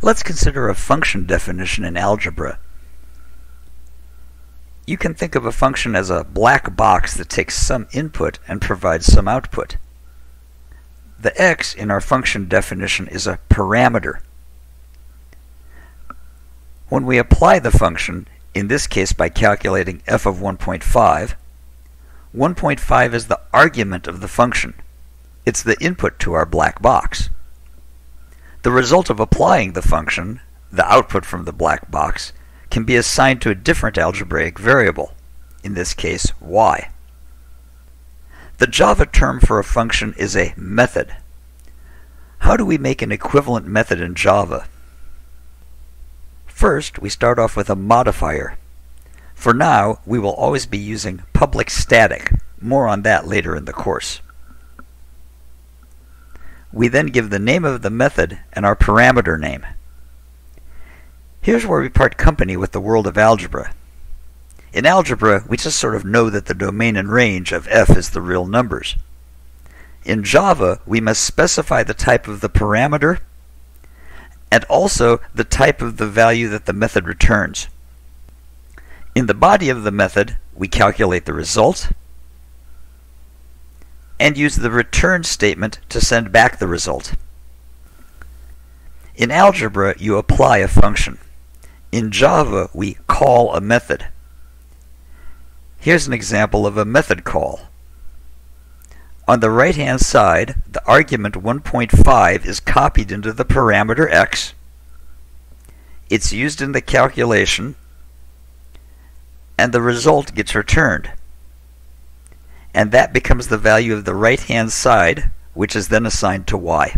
Let's consider a function definition in algebra. You can think of a function as a black box that takes some input and provides some output. The x in our function definition is a parameter. When we apply the function, in this case by calculating f of 1.5, 1.5 is the argument of the function. It's the input to our black box. The result of applying the function, the output from the black box, can be assigned to a different algebraic variable, in this case y. The Java term for a function is a method. How do we make an equivalent method in Java? First, we start off with a modifier. For now, we will always be using public static. More on that later in the course. We then give the name of the method and our parameter name. Here's where we part company with the world of algebra. In algebra, we just sort of know that the domain and range of f is the real numbers. In Java, we must specify the type of the parameter and also the type of the value that the method returns. In the body of the method, we calculate the result, and use the return statement to send back the result. In algebra, you apply a function. In Java, we call a method. Here's an example of a method call. On the right-hand side, the argument 1.5 is copied into the parameter x. It's used in the calculation, and the result gets returned and that becomes the value of the right hand side, which is then assigned to y.